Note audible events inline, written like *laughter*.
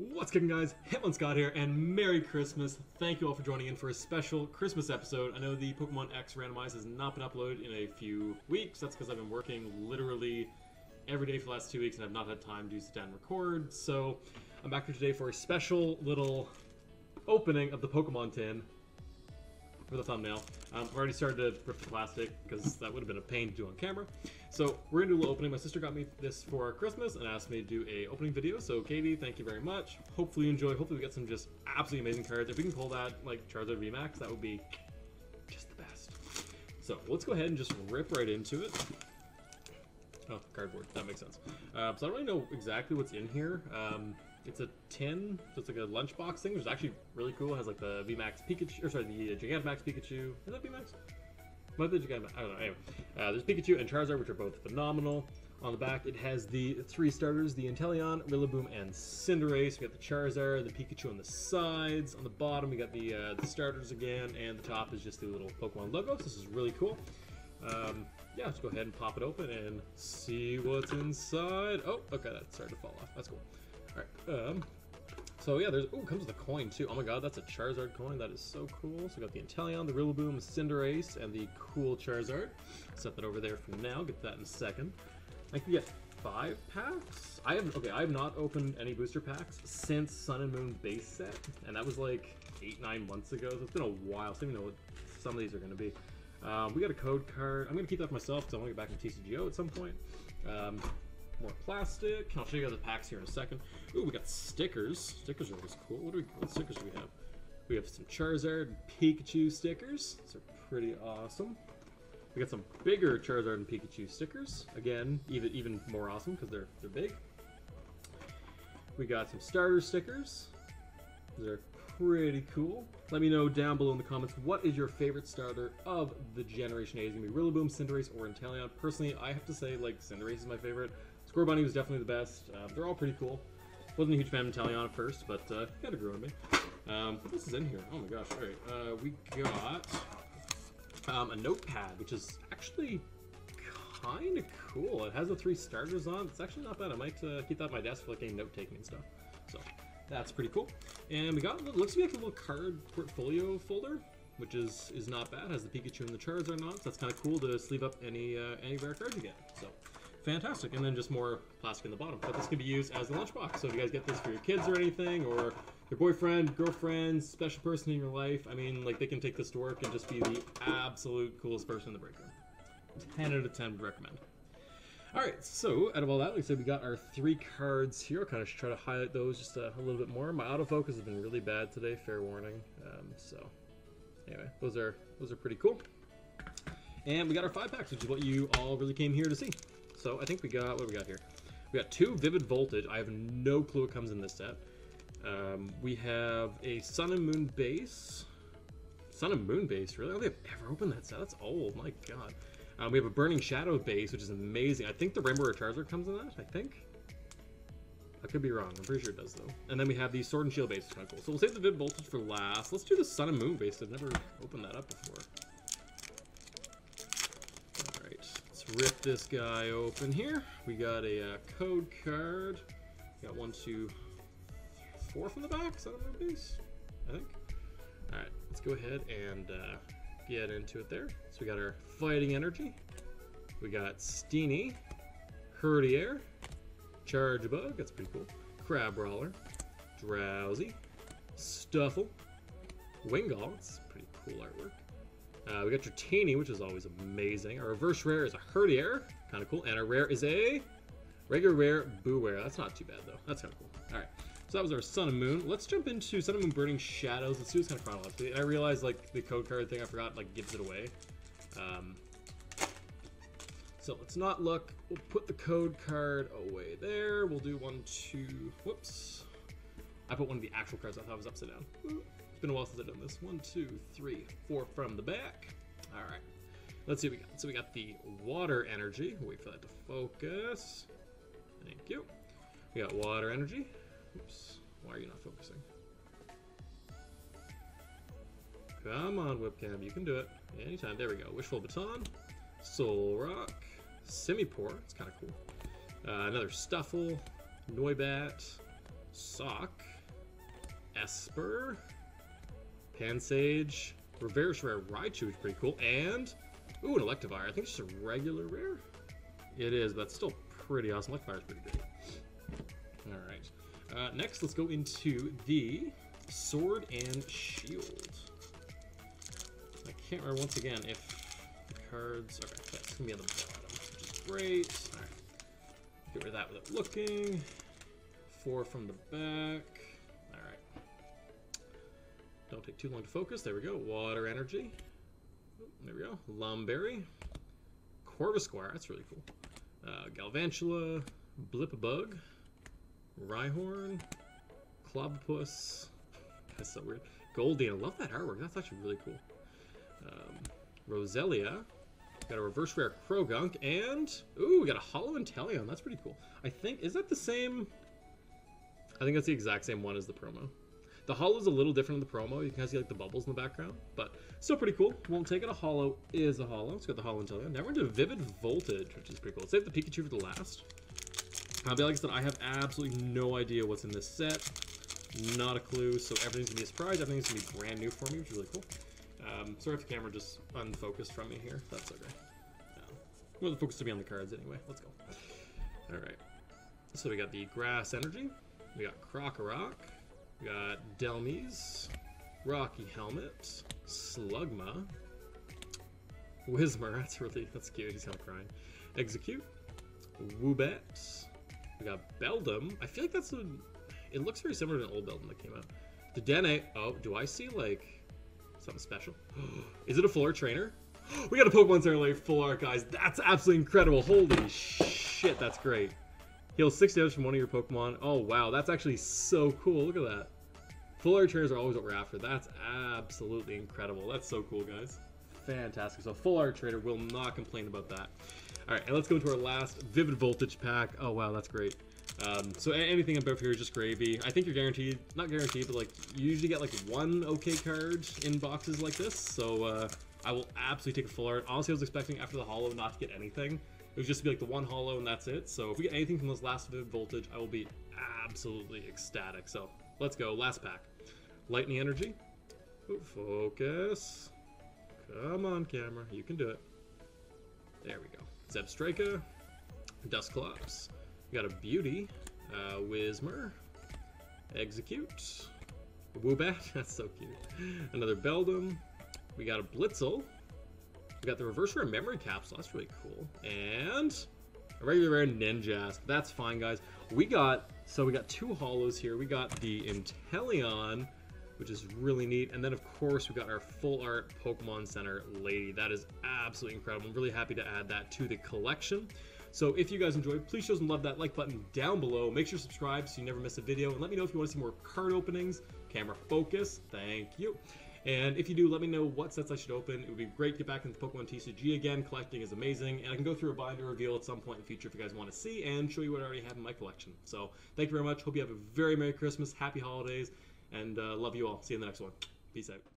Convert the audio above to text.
What's kicking, guys? HitmonScott here, and Merry Christmas. Thank you all for joining in for a special Christmas episode. I know the Pokemon X Randomize has not been uploaded in a few weeks. That's because I've been working literally every day for the last two weeks, and I've not had time to sit down and record. So I'm back here today for a special little opening of the Pokemon tin for the thumbnail. Um, I've already started to rip the plastic because that would have been a pain to do on camera. So we're gonna do a little opening. My sister got me this for Christmas and asked me to do a opening video. So Katie, thank you very much. Hopefully you enjoy. Hopefully we get some just absolutely amazing cards. If we can pull that like Charizard VMAX, that would be just the best. So let's go ahead and just rip right into it. Oh, cardboard. That makes sense. Uh, so I don't really know exactly what's in here. Um, it's a tin, so it's like a lunchbox thing, which is actually really cool. It has like the VMAX Pikachu, or sorry, the uh, Gigantamax Pikachu. Is that VMAX? Might be the Gigantamax. I don't know. Anyway, uh, there's Pikachu and Charizard, which are both phenomenal. On the back, it has the three starters, the Inteleon, Rillaboom, and Cinderace. We got the Charizard, the Pikachu on the sides. On the bottom, we got the, uh, the starters again, and the top is just the little Pokemon logo. So this is really cool. Um, yeah, let's go ahead and pop it open and see what's inside. Oh, okay, that started to fall off. That's cool. Alright, um, so yeah, there's, oh, comes with a coin too. Oh my god, that's a Charizard coin. That is so cool. So we got the Inteleon, the Rillaboom, Cinderace, and the cool Charizard. Set that over there for now. Get that in a second. I can get five packs. I have okay. I have not opened any booster packs since Sun and Moon base set, and that was like eight nine months ago. So it's been a while. So I don't even know what some of these are going to be. Um, we got a code card. I'm going to keep that for myself because I want to get back in TCGO at some point. Um, more plastic. I'll show you guys the packs here in a second. Ooh, we got stickers. Stickers are always cool. What, do we, what stickers do we have? We have some Charizard and Pikachu stickers. These are pretty awesome. We got some bigger Charizard and Pikachu stickers. Again, even even more awesome because they're they're big. We got some starter stickers. These are pretty cool. Let me know down below in the comments what is your favorite starter of the Generation A. Is gonna be Rillaboom, Cinderace, or Inteleon. Personally, I have to say like Cinderace is my favorite. Scorbunny was definitely the best. Uh, they're all pretty cool. Wasn't a huge fan of Inteleon at first, but uh, kind of grew on me. Um, else is in here? Oh my gosh! All right, uh, we got um, a notepad, which is actually kind of cool. It has the three starters on. It's actually not bad. I might uh, keep that on my desk for like any note taking and stuff. So that's pretty cool. And we got looks to be like a little card portfolio folder, which is is not bad. Has the Pikachu and the Charizard on. So that's kind of cool to sleeve up any uh, any rare cards you get. So fantastic. And then just more plastic in the bottom. But this can be used as a lunchbox. So if you guys get this for your kids or anything, or your boyfriend, girlfriend, special person in your life, I mean, like they can take this to work and just be the absolute coolest person in the break room. 10 out of 10 would recommend. Alright, so out of all that, like I said, we got our three cards here. I'll kind of try to highlight those just a, a little bit more. My autofocus has been really bad today, fair warning. Um, so, anyway, those are those are pretty cool. And we got our five packs, which is what you all really came here to see. So I think we got, what we got here? We got two Vivid Voltage. I have no clue what comes in this set. Um, we have a Sun and Moon base. Sun and Moon base, really? I don't think I've ever opened that set. That's old, my god. Um, we have a Burning Shadow base, which is amazing. I think the Rainbow Charizard comes in that, I think. I could be wrong. I'm pretty sure it does, though. And then we have the Sword and Shield base, which is kind of cool. So we'll save the Vivid Voltage for last. Let's do the Sun and Moon base. I've never opened that up before. Rip this guy open here. We got a uh, code card. Got one, two, four from the back. Is that a base? I think. All right, let's go ahead and uh, get into it there. So we got our fighting energy. We got Steenee, Herdier, Charjabug. That's pretty cool. Crabrawler, Drowzee, Stufful, Wingull. That's pretty cool artwork. Uh, we got Dratini, which is always amazing. Our reverse rare is a Herdier, kind of cool. And our rare is a regular rare Bewear. That's not too bad, though. That's kind of cool. All right. So that was our Sun and Moon. Let's jump into Sun and Moon Burning Shadows. Let's do this kind of chronologically. I realized, like, the code card thing I forgot, like, gives it away. Um, so let's not look. We'll put the code card away there. We'll do one, two, whoops. I put one of the actual cards I thought was upside down. It's been a while since I've done this. One, two, three, four from the back. All right. Let's see what we got. So we got the water energy. Wait for that to focus. Thank you. We got water energy. Oops. Why are you not focusing? Come on, webcam. You can do it. Anytime. There we go. Wishful Baton. Solrock. Simipour. It's kind of cool. Uh, another Stufful. Noibat. Sock. Esper, Pansage, Reverse Rare Raichu is pretty cool, and ooh, an Electivire. I think it's just a regular rare. It is, but it's still pretty awesome. Electivire is pretty great. All right. Uh, next, let's go into the Sword and Shield. I can't remember once again if the cards. Okay, that's gonna be on the bottom, which is great. All right. Get rid of that without looking. Four from the back. Don't take too long to focus. There we go. Water energy. There we go. Lumberry. Corvisquire. That's really cool. Uh, Galvantula. Blipbug. Rhyhorn. Clobbopus. *laughs* That's so weird. Goldeen. I love that artwork. That's actually really cool. Um, Roselia. Got a reverse rare Croagunk, and ooh, we got a Holo Inteleon. That's pretty cool. I think is that the same? I think that's the exact same one as the promo. The holo is a little different in the promo. You can see like the bubbles in the background, but still pretty cool. Won't take it. A holo is a holo. It's got the holo Inteleon. Now we're into Vivid Voltage, which is pretty cool. Save the Pikachu for the last. I'll be like I said, I have absolutely no idea what's in this set. Not a clue. So everything's gonna be a surprise. Everything's gonna be brand new for me, which is really cool. Um, sorry if the camera just unfocused from me here. That's okay. Um, well, the focus to be on the cards anyway. Let's go. All right. So we got the Grass Energy. We got Krokorok. We got Delmies. Rocky Helmet. Slugma. Whismur. *laughs* That's really that's cute. He's of crying. Exeggcute. Woobat. We got Beldum. I feel like that's a. It looks very similar to an old Beldum that came out. The Dene. Oh, do I see like something special? *gasps* Is it a art trainer? *gasps* We got a Pokemon Center like full art, guys. That's absolutely incredible. Holy shit, that's great. Heal six damage from one of your Pokemon. Oh wow, that's actually so cool. Look at that. Full art trainers are always what we're after. That's absolutely incredible. That's so cool, guys. Fantastic. So full art trader will not complain about that. All right, and let's go to our last Vivid Voltage pack. Oh wow, that's great. Um, so anything above here is just gravy. I think you're guaranteed, not guaranteed, but like you usually get like one okay card in boxes like this. So uh, I will absolutely take a full art. Honestly, I was expecting after the holo not to get anything. It was just be like the one holo and that's it. So if we get anything from this last Vivid Voltage, I will be absolutely ecstatic. So let's go, last pack. Lightning Energy. Focus. Come on, camera. You can do it. There we go. Zebstrika. Dusclops. We got a Beauty. Uh, Whismur. Exeggcute. Woobat. *laughs* That's so cute. Another Beldum. We got a Blitzle. We got the reverse rare memory capsule. That's really cool. And a regular rare Ninjask. That's fine, guys. We got, so we got two holos here. We got the Inteleon, which is really neat. And then, of course, we got our full art Pokemon Center lady. That is absolutely incredible. I'm really happy to add that to the collection. So if you guys enjoyed, please show some love that like button down below. Make sure to subscribe so you never miss a video. And let me know if you want to see more card openings, camera focus. Thank you. And if you do, let me know what sets I should open. It would be great to get back into Pokemon TCG again. Collecting is amazing. And I can go through a binder reveal at some point in the future if you guys want to see and show you what I already have in my collection. So thank you very much. Hope you have a very Merry Christmas, Happy Holidays, and uh, love you all. See you in the next one. Peace out.